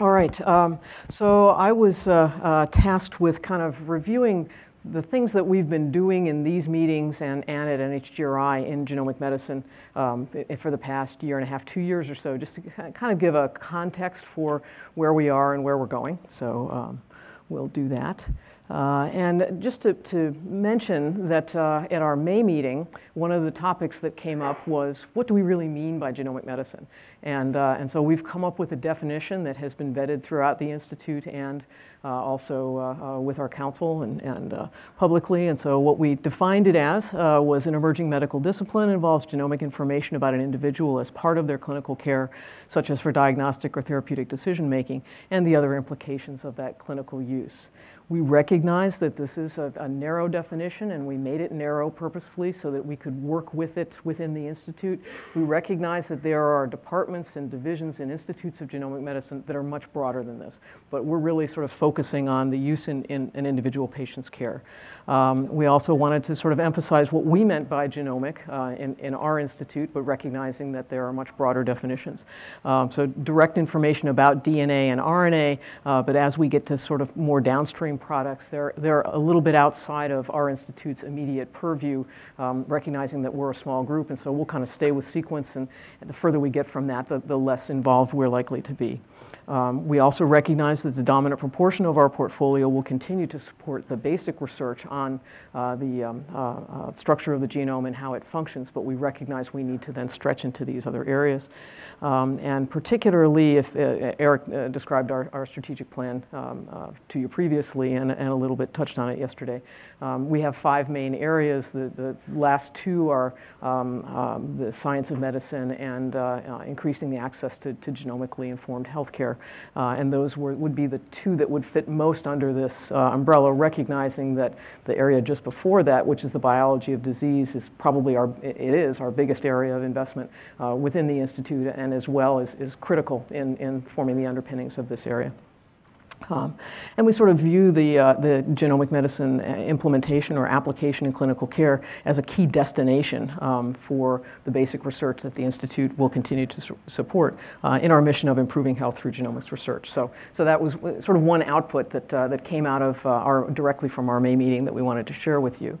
All right. Um, so I was uh, uh, tasked with kind of reviewing the things that we've been doing in these meetings and, and at NHGRI in genomic medicine um, for the past year and a half, two years or so, just to kind of give a context for where we are and where we're going. So um, we'll do that. Uh, and just to, to mention that uh, at our May meeting, one of the topics that came up was what do we really mean by genomic medicine? And, uh, and so we've come up with a definition that has been vetted throughout the Institute and also uh, uh, with our council and, and publicly. And so what we defined it as was an emerging medical discipline involves genomic information about an individual as part of their clinical care, such as for diagnostic or therapeutic decision making, and the other implications of that clinical use. We recognize that this is a, a, narrow definition and we made it narrow purposefully so that we could work with it within the Institute. We recognize that there are departments and divisions and institutes of genomic medicine that are much broader than this, but we're really sort of focusing on the use in, in an individual patient's care. Um, we also wanted to sort of emphasize what we meant by genomic uh, in, in our institute, but recognizing that there are much broader definitions. Um, so direct information about DNA and RNA, uh, but as we get to sort of more downstream products, they're, they're a little bit outside of our institute's immediate purview, um, recognizing that we're a small group, and so we'll kind of stay with sequence, and, the further we get from that, the, the less involved we're likely to be. Um, we also recognize that the dominant proportion of our portfolio will continue to support the basic research on uh, the um, uh, uh, structure of the genome and how it functions, but we recognize we need to then stretch into these other areas. Um, and particularly if uh, Eric uh, described our, our strategic plan um, to you previously and, and a little bit touched on it yesterday, um, we have five main areas. The, the last two are um, the science of medicine and increasing the access to, to genomically informed healthcare. Uh, and those were, would be the two that would fit most under this uh, umbrella, recognizing that the area just before that, which is the biology of disease, is probably our, it is our biggest area of investment uh, within the Institute and as well as is critical in, in forming the underpinnings of this area. Um, and we sort of view the, uh, the genomic medicine uh, implementation or application in clinical care as a key destination um, for the basic research that the Institute will continue to su support uh, in our mission of improving health through genomics research. So, so that was sort of one output that, uh, that came out of uh, our, directly from our May meeting that we wanted to share with you.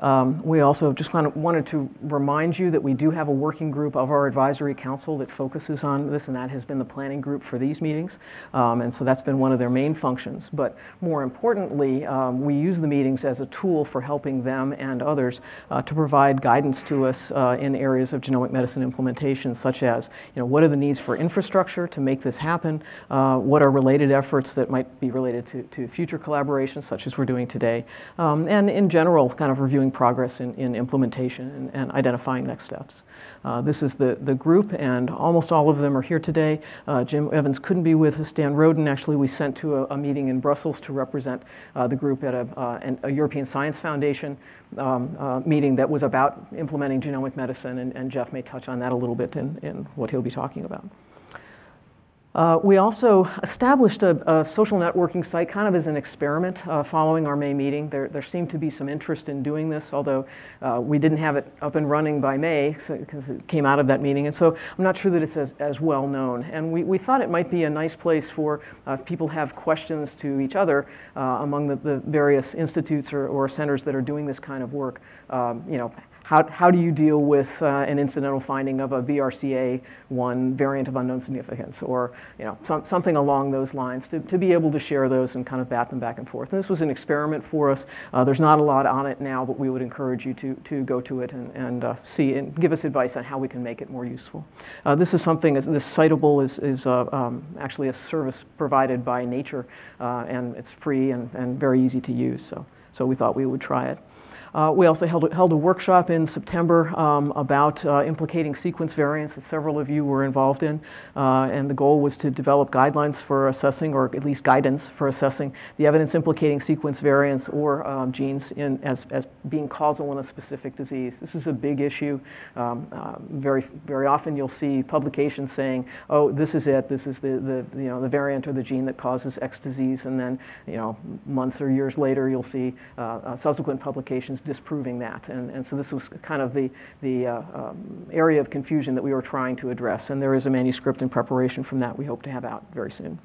Um, we also just kind of wanted to remind you that we do have a working group of our advisory council that focuses on this, and that has been the planning group for these meetings. Um, and so that's been one of their main functions. But more importantly, um, we use the meetings as a tool for helping them and others uh, to provide guidance to us uh, in areas of genomic medicine implementation, such as you know, what are the needs for infrastructure to make this happen? Uh, what are related efforts that might be related to, to future collaborations, such as we're doing today? Um, and in general, kind of reviewing progress in, in implementation and, and, identifying next steps. Uh, this is the, the group, and almost all of them are here today. Uh, Jim Evans couldn't be with us. Dan Roden, actually, we sent to a, a meeting in Brussels to represent uh, the group at a, uh, an, a, European Science Foundation um, uh, meeting that was about implementing genomic medicine, and, and, Jeff may touch on that a little bit in, in what he'll be talking about. Uh, we also established a, a, social networking site kind of as an experiment uh, following our May meeting. There, there seemed to be some interest in doing this, although uh, we didn't have it up and running by May because so, it came out of that meeting. And so I'm not sure that it's as, as well known. And we, we thought it might be a nice place for uh, if people have questions to each other uh, among the, the various institutes or, or centers that are doing this kind of work. Um, you know, how, how do you deal with uh, an incidental finding of a BRCA1 variant of unknown significance or you know, some, something along those lines to, to be able to share those and kind of bat them back and forth. And this was an experiment for us. Uh, there's not a lot on it now, but we would encourage you to, to go to it and, and uh, see and give us advice on how we can make it more useful. Uh, this is something, this Scitable is, is uh, um, actually a service provided by Nature uh, and it's free and, and very easy to use. So, so we thought we would try it. Uh, we also held, held a workshop in September um, about uh, implicating sequence variants that several of you were involved in. Uh, and the goal was to develop guidelines for assessing, or at least guidance for assessing, the evidence implicating sequence variants or um, genes in, as, as being causal in a specific disease. This is a big issue. Um, uh, very, very often you'll see publications saying, oh, this is it, this is the, the, you know, the variant or the gene that causes X disease. And then you know, months or years later, you'll see uh, uh, subsequent publications disproving that. And, and so this was kind of the, the uh, um, area of confusion that we were trying to address. And there is a manuscript in preparation from that we hope to have out very soon.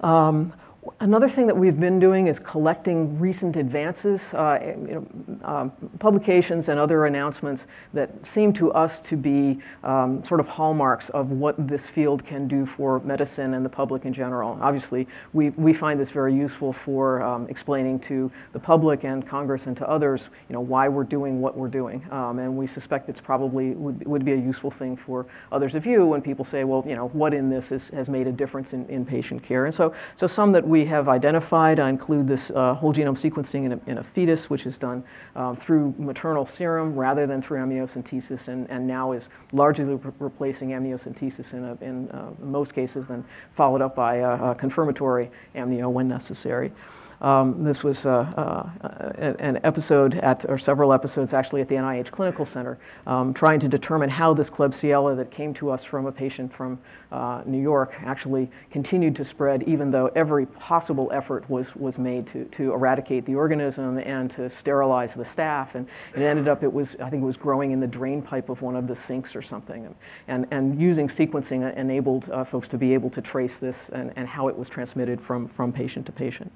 Um, Another thing that we've been doing is collecting recent advances, uh, you know, um, publications and other announcements that seem to us to be um, sort of hallmarks of what this field can do for medicine and the public in general. Obviously, we, we find this very useful for um, explaining to the public and Congress and to others, you know, why we're doing what we're doing. Um, and we suspect it's probably would, would be a useful thing for others of you when people say, well, you know, what in this is, has made a difference in, in patient care. And so, so some that we have identified. I include this uh, whole genome sequencing in a, in a, fetus, which is done um, through maternal serum rather than through amniocentesis, and, and now is largely re replacing amniocentesis in, a, in uh, most cases, then followed up by confirmatory amnio when necessary. Um, this was uh, uh, an episode at, or several episodes actually at the NIH Clinical Center, um, trying to determine how this Klebsiella that came to us from a patient from uh, New York actually continued to spread, even though every possible effort was, was made to, to eradicate the organism and to sterilize the staff. And it ended up, it was, I think it was growing in the drain pipe of one of the sinks or something. And, and, and using sequencing enabled uh, folks to be able to trace this and, and how it was transmitted from, from patient to patient.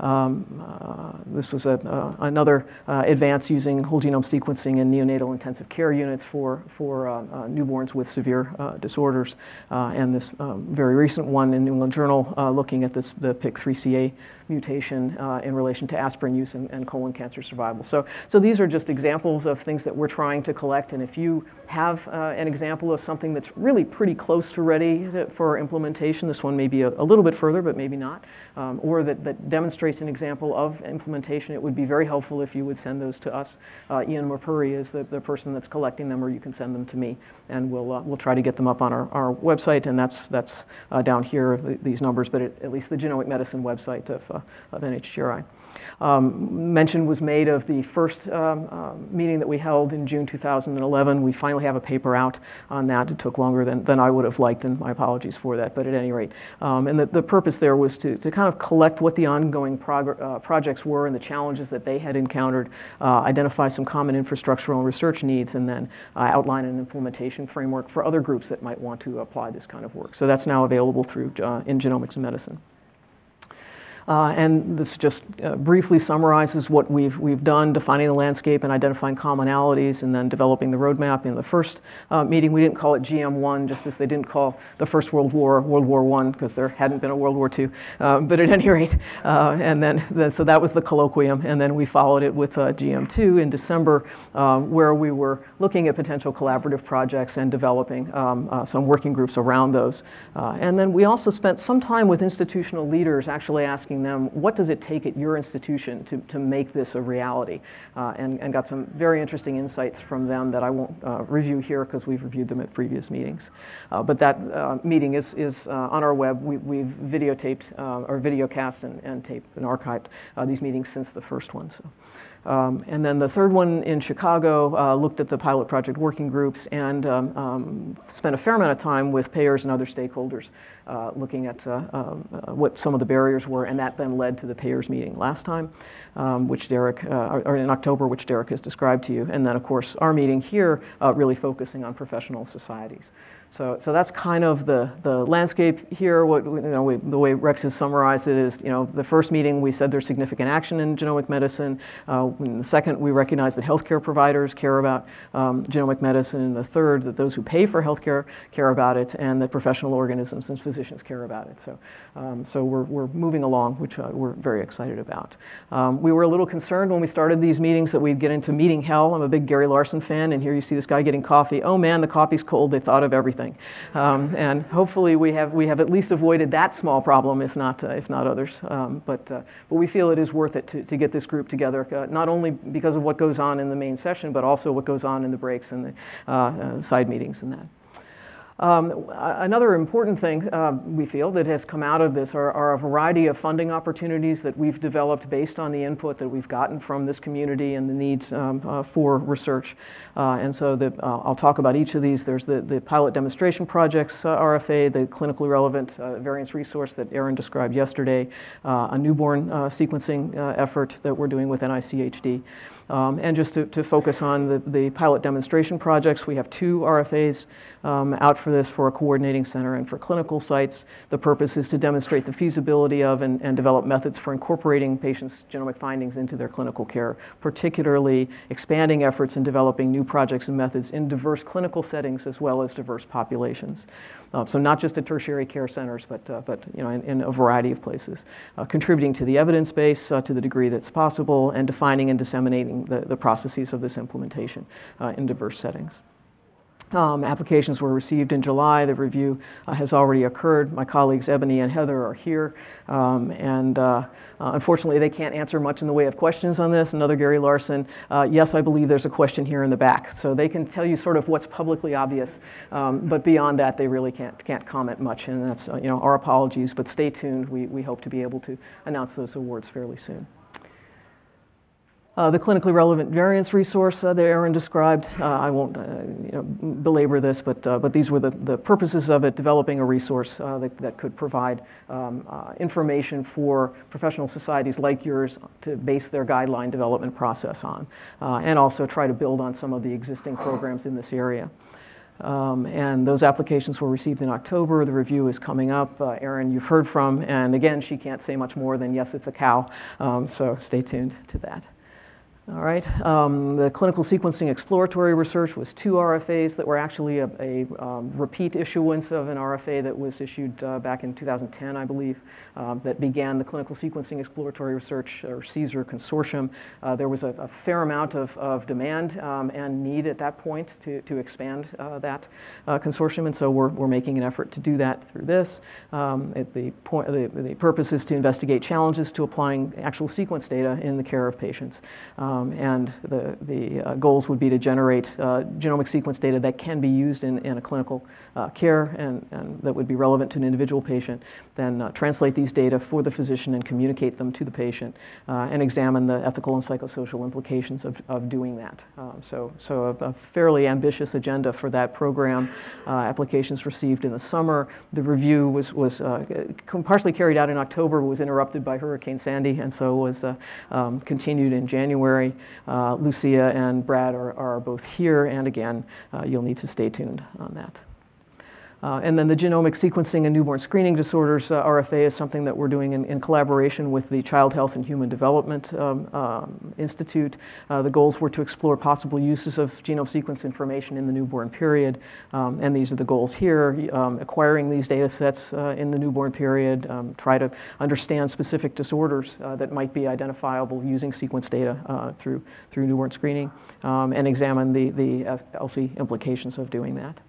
Um, uh, this was a, uh, another uh, advance using whole genome sequencing in neonatal intensive care units for, for newborns with severe disorders. and this um, very recent one in New England Journal looking at this, the PIK3CA mutation in relation to aspirin use and, and, colon cancer survival. So, so these are just examples of things that we're trying to collect. And if you have uh, an example of something that's really pretty close to ready to, for implementation, this one may be a, a, little bit further, but maybe not, um, or that, that demonstrates an example of implementation, it would be very helpful if you would send those to us. Uh, Ian Murpuri is the, the person that's collecting them, or you can send them to me, and we'll, uh, we'll try to get them up on our, our website, and that's, that's uh, down here, these numbers, but at, at least the genomic medicine website of uh, of NHGRI. Um, mention was made of the first um, uh, meeting that we held in June 2011. We finally have a paper out on that. It took longer than, than I would have liked, and my apologies for that, but at any rate. Um, and the, the purpose there was to, to kind of collect what the ongoing uh, projects were and the challenges that they had encountered, uh, identify some common infrastructural and research needs, and then uh, outline an implementation framework for other groups that might want to apply this kind of work. So that's now available through uh, in Genomics and Medicine. Uh, and this just uh, briefly summarizes what we've, we've done, defining the landscape and identifying commonalities, and then developing the roadmap. In the first uh, meeting, we didn't call it GM1, just as they didn't call the First World War World War I, because there hadn't been a World War II. Uh, but at any rate, uh, and then, the, so that was the colloquium, and then we followed it with uh, GM2 in December, where we were looking at potential collaborative projects and developing um, some working groups around those. and then we also spent some time with institutional leaders actually asking asking them, what does it take at your institution to, to make this a reality? Uh, and, and got some very interesting insights from them that I won't uh, review here because we've reviewed them at previous meetings. Uh, but that uh, meeting is, is uh, on our web. We, have videotaped uh, or videocast and, and taped and archived these meetings since the first one. So. Um, and then the third one in Chicago uh, looked at the pilot project working groups and um, um, spent a fair amount of time with payers and other stakeholders uh, looking at uh, um, uh, what some of the barriers were, and that then led to the payers meeting last time, um, which Derek, uh, or in October, which Derek has described to you. And then, of course, our meeting here uh, really focusing on professional societies. So, so that's kind of the, the landscape here. What, you know, we, the way Rex has summarized it is, you know, the first meeting we said there's significant action in genomic medicine. In the second, we recognize that healthcare providers care about um, genomic medicine. And the third, that those who pay for healthcare care about it, and that professional organisms and physicians care about it. So, um, so we're, we're moving along, which uh, we're very excited about. Um, we were a little concerned when we started these meetings that we'd get into meeting hell. I'm a big Gary Larson fan, and here you see this guy getting coffee. Oh man, the coffee's cold. They thought of everything everything. Um, and hopefully we have, we have at least avoided that small problem, if not, uh, if not others. Um, but, uh, but we feel it is worth it to, to get this group together, uh, not only because of what goes on in the main session, but also what goes on in the breaks and the uh, uh, side meetings and that. Um, another important thing uh, we feel that has come out of this are, are, a variety of funding opportunities that we've developed based on the input that we've gotten from this community and the needs um, uh, for research. Uh, and so the, uh, I'll talk about each of these. There's the, the pilot demonstration projects, uh, RFA, the clinically relevant uh, variants resource that Erin described yesterday, a newborn sequencing effort that we're doing with NICHD. Um, and just to, to, focus on the, the pilot demonstration projects, we have two RFAs um, out for for this for a coordinating center and for clinical sites. The purpose is to demonstrate the feasibility of and, and develop methods for incorporating patients' genomic findings into their clinical care, particularly expanding efforts in developing new projects and methods in diverse clinical settings as well as diverse populations. Uh, so not just at tertiary care centers, but, uh, but you know, in, in, a variety of places. Uh, contributing to the evidence base uh, to the degree that's possible and defining and disseminating the, the processes of this implementation uh, in diverse settings. Um, applications were received in July. The review uh, has already occurred. My colleagues Ebony and Heather are here, um, and uh, uh, unfortunately, they can't answer much in the way of questions on this. Another Gary Larson, uh, yes, I believe there's a question here in the back. So they can tell you sort of what's publicly obvious, um, but beyond that, they really can't, can't comment much, and that's uh, you know, our apologies, but stay tuned. We, we hope to be able to announce those awards fairly soon. Uh, the clinically relevant variants resource uh, that Erin described, uh, I won't uh, you know, belabor this, but, uh, but these were the, the purposes of it, developing a resource uh, that, that could provide um, information for professional societies like yours to base their guideline development process on, and also try to build on some of the existing programs in this area. Um, and those applications were received in October. The review is coming up. Uh, Erin, you've heard from, and again, she can't say much more than yes, it's a cow. Um, so stay tuned to that. All right, um, the clinical sequencing exploratory research was two RFAs that were actually a, a um, repeat issuance of an RFA that was issued uh, back in 2010, I believe, um, that began the clinical sequencing exploratory research or CSER consortium. Uh, there was a, a, fair amount of, of demand um, and need at that point to, to expand uh, that uh, consortium, and so we're, we're making an effort to do that through this. Um, the, point, the, the, purpose is to investigate challenges to applying actual sequence data in the care of patients. Um, and the, the uh, goals would be to generate uh, genomic sequence data that can be used in, in a clinical uh, care and, and that would be relevant to an individual patient, then uh, translate these data for the physician and communicate them to the patient uh, and examine the ethical and psychosocial implications of, of doing that. Um, so so a, a, fairly ambitious agenda for that program. Uh, applications received in the summer. The review was, was partially carried out in October, was interrupted by Hurricane Sandy, and so was um, continued in January. Uh, Lucia and Brad are, are, both here, and again, uh, you'll need to stay tuned on that. Uh, and then the genomic sequencing and newborn screening disorders uh, RFA is something that we're doing in, in, collaboration with the Child Health and Human Development um, um, Institute. Uh, the goals were to explore possible uses of genome sequence information in the newborn period, um, and these are the goals here: um, acquiring these data sets uh, in the newborn period, um, try to understand specific disorders uh, that might be identifiable using sequence data uh, through through newborn screening, um, and examine the the ELSI implications of doing that.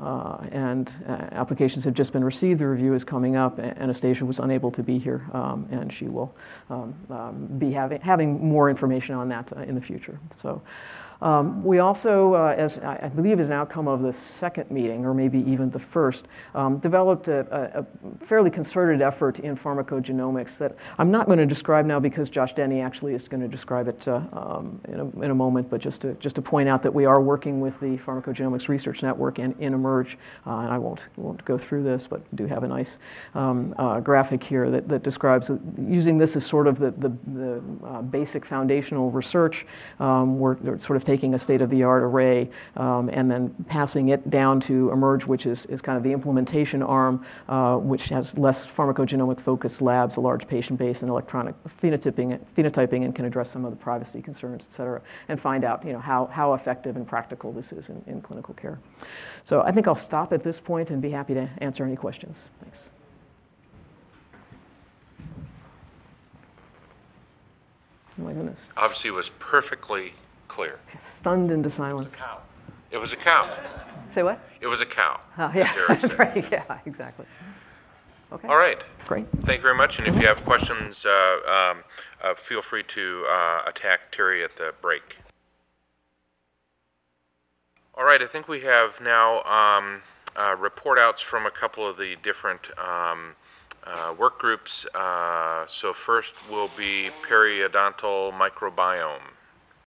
Uh, and uh, applications have just been received. The review is coming up. Anastasia was unable to be here, um, and she will um, um, be having, having more information on that uh, in the future. So. Um, we also, uh, as I believe as an outcome of the second meeting, or maybe even the first, um, developed a, a, fairly concerted effort in pharmacogenomics that I'm not going to describe now because Josh Denny actually is going to describe it uh, um, in, a, in, a, moment, but just to, just to point out that we are working with the Pharmacogenomics Research Network and in eMERGE, uh, and I won't, won't go through this, but do have a nice um, uh, graphic here that, that describes using this as sort of the, the, the uh, basic foundational research. Um, we're sort of taking a state-of-the-art array um, and then passing it down to eMERGE, which is, is kind of the implementation arm, uh, which has less pharmacogenomic-focused labs, a large patient base, and electronic phenotyping, phenotyping and can address some of the privacy concerns, et cetera, and find out you know, how, how effective and practical this is in, in clinical care. So I think I'll stop at this point and be happy to answer any questions. Thanks. Oh my goodness. Obviously, it was perfectly clear. Stunned into silence. Cow. It was a cow. Say what? It was a cow. Oh, yeah, that's right. Yeah, exactly. Okay. All right. Great. Thank you very much. And if you have questions, uh, um, uh, feel free to uh, attack Teri at the break. All right. I think we have now um, uh, report outs from a couple of the different um, uh, work groups. Uh, so first will be periodontal microbiome.